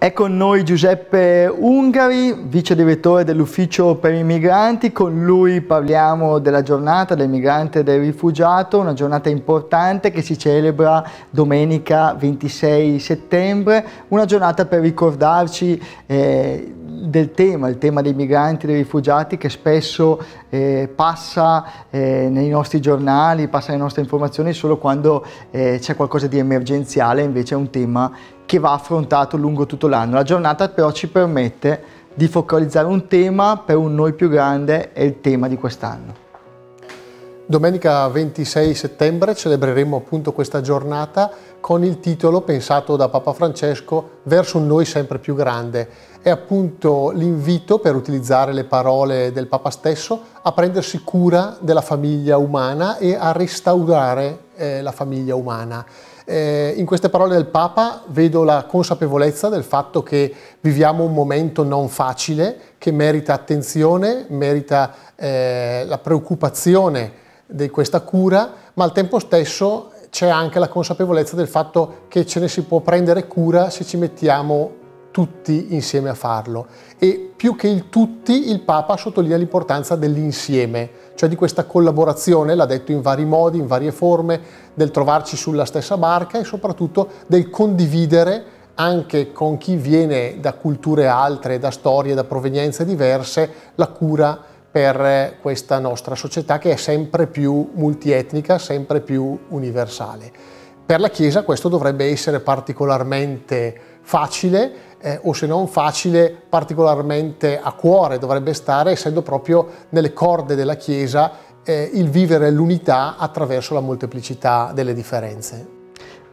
È con noi Giuseppe Ungari, vice direttore dell'Ufficio per i Migranti. Con lui parliamo della giornata del migrante e del rifugiato, una giornata importante che si celebra domenica 26 settembre, una giornata per ricordarci eh, del tema, il tema dei migranti dei rifugiati che spesso eh, passa eh, nei nostri giornali, passa nelle nostre informazioni solo quando eh, c'è qualcosa di emergenziale, invece è un tema che va affrontato lungo tutto l'anno. La giornata però ci permette di focalizzare un tema per un noi più grande, è il tema di quest'anno. Domenica 26 settembre celebreremo appunto questa giornata con il titolo pensato da Papa Francesco verso un noi sempre più grande. È appunto l'invito, per utilizzare le parole del Papa stesso, a prendersi cura della famiglia umana e a restaurare eh, la famiglia umana. Eh, in queste parole del Papa vedo la consapevolezza del fatto che viviamo un momento non facile, che merita attenzione, merita eh, la preoccupazione di questa cura, ma al tempo stesso c'è anche la consapevolezza del fatto che ce ne si può prendere cura se ci mettiamo tutti insieme a farlo. E più che il tutti, il Papa sottolinea l'importanza dell'insieme, cioè di questa collaborazione, l'ha detto in vari modi, in varie forme, del trovarci sulla stessa barca e soprattutto del condividere anche con chi viene da culture altre, da storie, da provenienze diverse, la cura per questa nostra società che è sempre più multietnica, sempre più universale. Per la Chiesa questo dovrebbe essere particolarmente facile eh, o se non facile, particolarmente a cuore dovrebbe stare, essendo proprio nelle corde della Chiesa eh, il vivere l'unità attraverso la molteplicità delle differenze.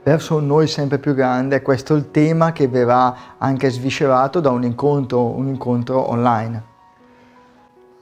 Verso un noi sempre più grande, questo è il tema che verrà anche sviscerato da un incontro, un incontro online.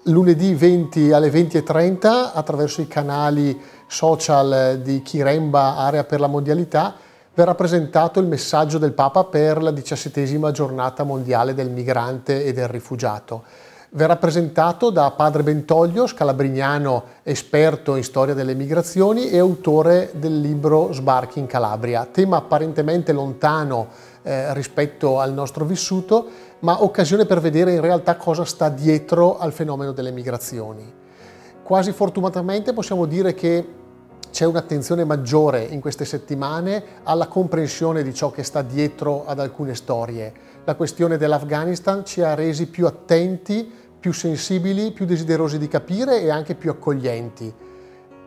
Lunedì 20 alle 20.30 attraverso i canali social di Chiremba Area per la Mondialità verrà presentato il messaggio del Papa per la diciassettesima giornata mondiale del migrante e del rifugiato. Verrà presentato da padre Bentoglio, scalabrignano esperto in storia delle migrazioni e autore del libro Sbarchi in Calabria, tema apparentemente lontano eh, rispetto al nostro vissuto, ma occasione per vedere in realtà cosa sta dietro al fenomeno delle migrazioni. Quasi fortunatamente possiamo dire che c'è un'attenzione maggiore in queste settimane alla comprensione di ciò che sta dietro ad alcune storie. La questione dell'Afghanistan ci ha resi più attenti, più sensibili, più desiderosi di capire e anche più accoglienti.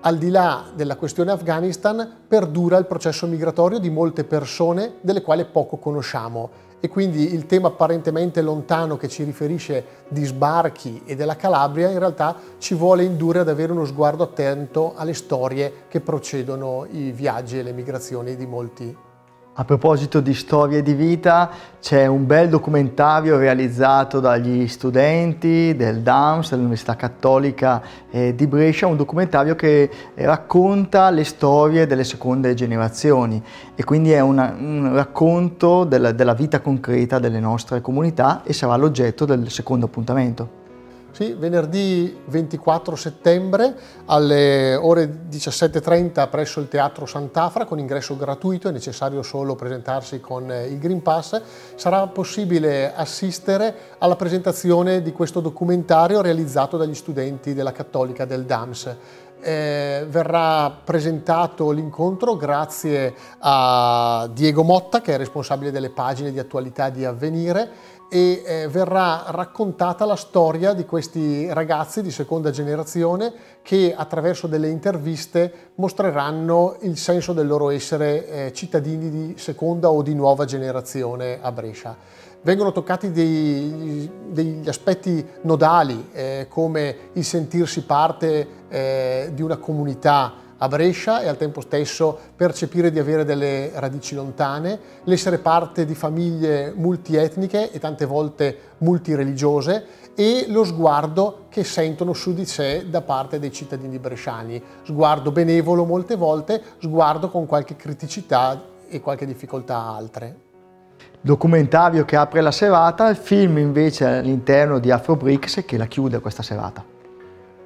Al di là della questione Afghanistan perdura il processo migratorio di molte persone delle quali poco conosciamo e quindi il tema apparentemente lontano che ci riferisce di sbarchi e della Calabria in realtà ci vuole indurre ad avere uno sguardo attento alle storie che procedono i viaggi e le migrazioni di molti a proposito di storie di vita, c'è un bel documentario realizzato dagli studenti del DAMS, dell'Università Cattolica eh, di Brescia, un documentario che racconta le storie delle seconde generazioni e quindi è una, un racconto della, della vita concreta delle nostre comunità e sarà l'oggetto del secondo appuntamento. Sì, venerdì 24 settembre alle ore 17.30 presso il Teatro Sant'Afra con ingresso gratuito, è necessario solo presentarsi con eh, il Green Pass, sarà possibile assistere alla presentazione di questo documentario realizzato dagli studenti della Cattolica del DAMS. Eh, verrà presentato l'incontro grazie a Diego Motta che è responsabile delle pagine di attualità di Avvenire e eh, verrà raccontata la storia di questi ragazzi di seconda generazione che attraverso delle interviste mostreranno il senso del loro essere eh, cittadini di seconda o di nuova generazione a Brescia. Vengono toccati dei, degli aspetti nodali eh, come il sentirsi parte eh, di una comunità a Brescia e al tempo stesso percepire di avere delle radici lontane, l'essere parte di famiglie multietniche e tante volte multireligiose e lo sguardo che sentono su di sé da parte dei cittadini bresciani. Sguardo benevolo molte volte, sguardo con qualche criticità e qualche difficoltà altre documentario che apre la serata, il film invece all'interno di Afro Bricks che la chiude questa serata.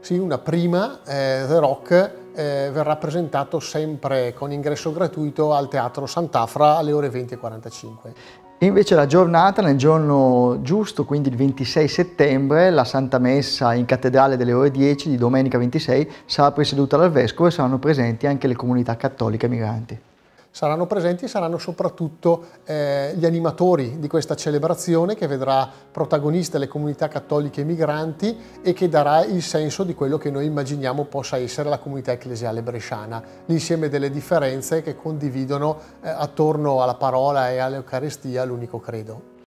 Sì, una prima, eh, The Rock, eh, verrà presentato sempre con ingresso gratuito al Teatro Sant'Afra alle ore 20.45. Invece la giornata, nel giorno giusto, quindi il 26 settembre, la Santa Messa in cattedrale delle ore 10 di domenica 26 sarà presieduta dal Vescovo e saranno presenti anche le comunità cattoliche migranti saranno presenti saranno soprattutto eh, gli animatori di questa celebrazione che vedrà protagoniste le comunità cattoliche migranti e che darà il senso di quello che noi immaginiamo possa essere la comunità ecclesiale bresciana, l'insieme delle differenze che condividono eh, attorno alla parola e all'Eucarestia l'unico credo.